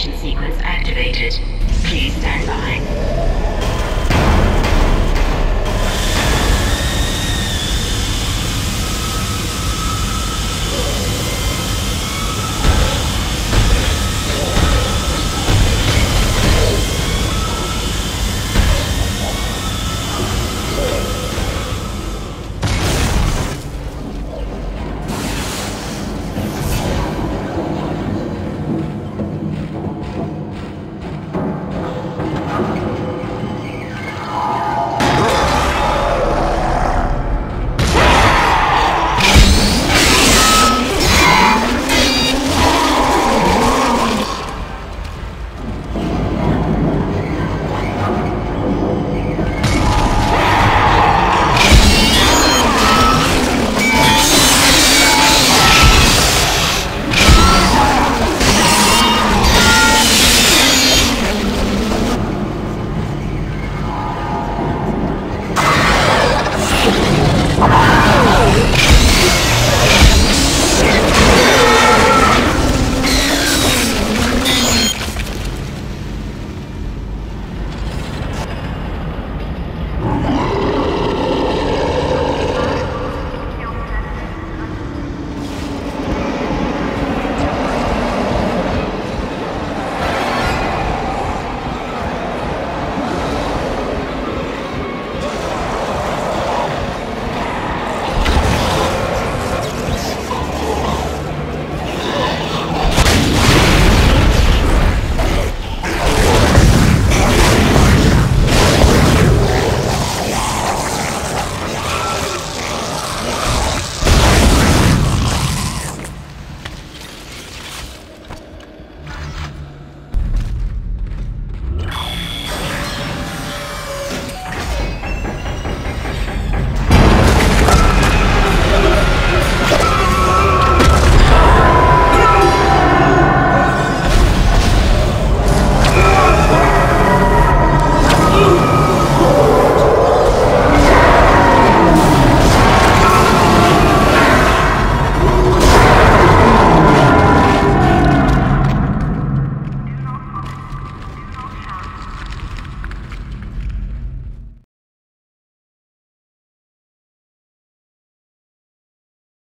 sequence activated. Please stand by.